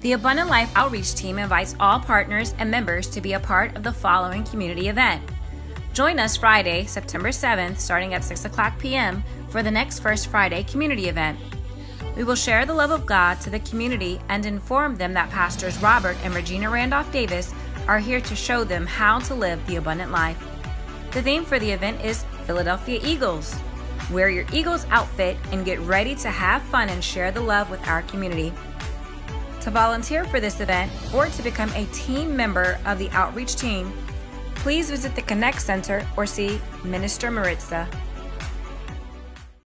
The Abundant Life Outreach Team invites all partners and members to be a part of the following community event. Join us Friday, September 7th, starting at 6 o'clock p.m., for the next First Friday community event. We will share the love of God to the community and inform them that Pastors Robert and Regina Randolph Davis are here to show them how to live the abundant life. The theme for the event is Philadelphia Eagles. Wear your Eagles outfit and get ready to have fun and share the love with our community. To volunteer for this event or to become a team member of the outreach team, please visit the Connect Center or see Minister Maritza.